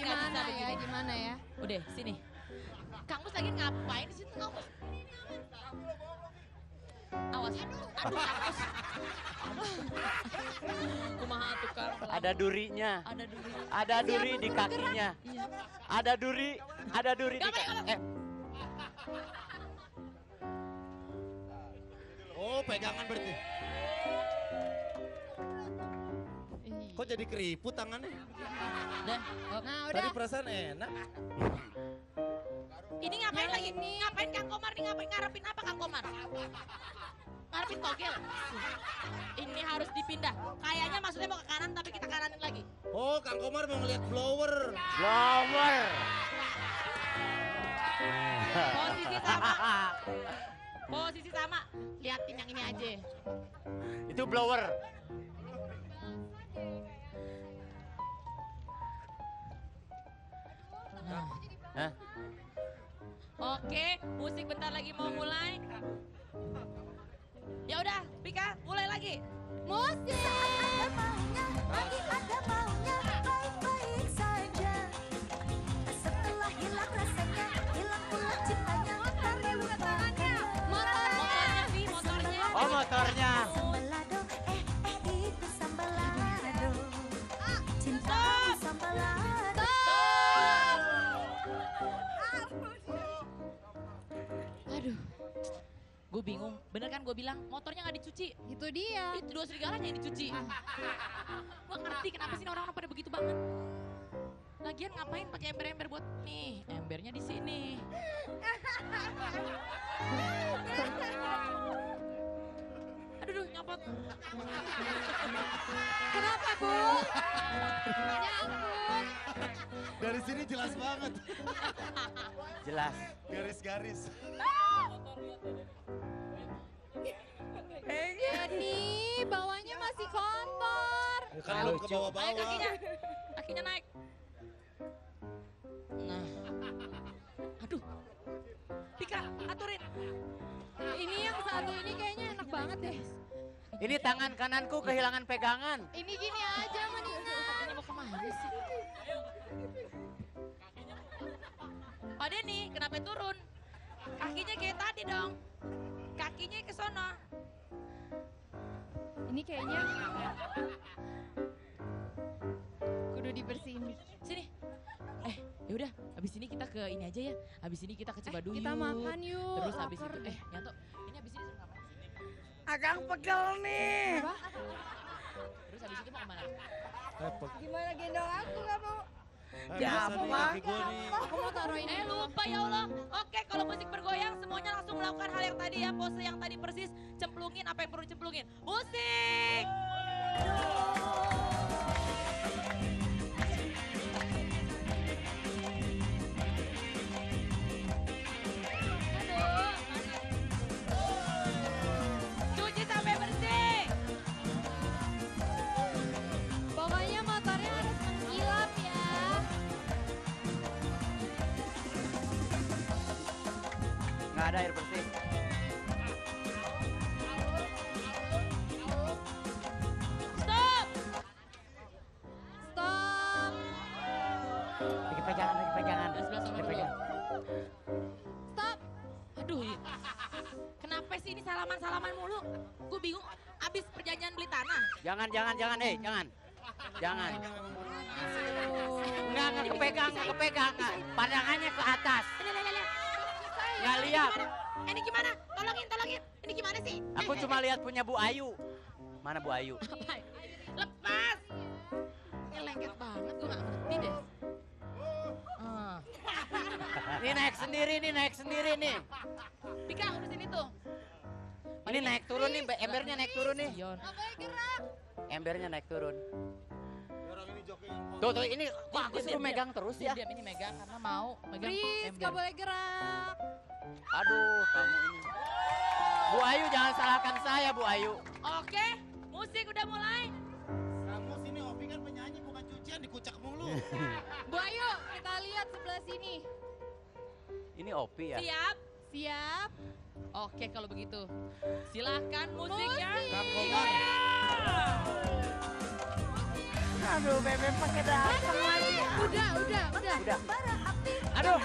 ya, gimana ya? Udah, sini. Kang Mus lagi ngapain di situ Kang Mus? Awas. Aduh. Kumaha tuh Kang? Ada durinya. Ada duri. Ada duri di kakinya. Iya. Ada duri, ada duri di Gak boleh, kaki. Eh, Oh, pegangan berarti. Kok jadi keriput tangannya? Udah. hop. Nah, Tadi udah. perasaan enak. Ini ngapain lagi? Ngapain Kang Komar nih? Ngapain ngarepin apa Kang Komar? Ngarepin togel. Ini harus dipindah. Kayaknya maksudnya mau ke kanan tapi kita kananin lagi. Oh, Kang Komar mau ngeliat blower. blower. Posisi sama. Posisi sama. Liatin yang ini aja. Itu blower. Oke, musik bentar lagi mau mulai. Ya udah, Pika, mulai lagi. Musik. Aduh. Gue bingung, bener kan gue bilang motornya nggak dicuci. Itu dia. Itu dua serigalanya yang dicuci. Gue ngerti kenapa sih orang-orang pada begitu banget. Lagian ngapain pakai ember-ember buat nih? Embernya di sini. Aduh, duh, nyopot. Sini jelas banget. Jelas. Garis-garis. Ini bawahnya masih kotor. Ya kan belum ke Ayo bawah-bawah. kakinya, kakinya naik. Nah, aduh. Pika, aturin. Ini yang satu ini kayaknya enak banget deh. Ini tangan kananku kehilangan pegangan. Ini gini aja mendingan. Denny, kenapa turun? Kakinya kayak tadi dong. Kakinya ke sono. Ini kayaknya kudu dibersihin. Sini. Eh, ya udah, habis ini kita ke ini aja ya. Habis ini kita ke Cibaduyut. Kita makan yuk. Terus habis itu eh Yanto, ini habis ini suruh ngapain sih? Akang pegel nih. Apa? Terus habis itu mau ke mana? Gimana gendong aku kamu? Ya, nih. Aku mau taruhin Eh lupa ya Allah. Oke kalau musik bergoyang semuanya langsung melakukan hal yang tadi ya. Pose yang tadi persis. Cemplungin apa yang perlu cemplungin. Musik. Ada air bersih. Stop. Stop. Lagi pegangan, lagi pegangan. Dulu. pegangan. Stop. Aduh, iya. kenapa sih ini salaman-salaman mulu? Gue bingung, abis perjanjian beli tanah. Jangan, jangan, jangan, eh, jangan. Jangan. Nggak, nggak kepegang, nggak kepegang. Pandangannya ke atas. Ini, ini, ini. Nggak lihat. Ini gimana? Tolongin, tolongin. Ini gimana sih? Aku cuma lihat punya Bu Ayu. Mana Bu Ayu? Apa? Lepas. Ini lengket banget, gue gak ngerti deh. Ah. Ini naik sendiri, nih naik sendiri nih. Pika, urusin itu. Ini naik turun nih, embernya naik turun nih. Nggak gerak. Embernya naik turun. Ini Tuh, tuh, ini kok aku suruh megang terus ya? Diam, ini megang karena mau megang Please, ember. nggak boleh gerak. Aduh, kamu ini. Bu Ayu jangan salahkan saya, Bu Ayu. Oke, musik udah mulai. Kamu sini Opi kan penyanyi bukan cucian dikucak mulu. Bu Ayu, kita lihat sebelah sini. Ini Opi ya? Siap? Siap. Oke kalau begitu. Silahkan musiknya. Kang Komar. Aduh, bebek pakai datang lagi. Udah, udah, udah. Udah. Aduh.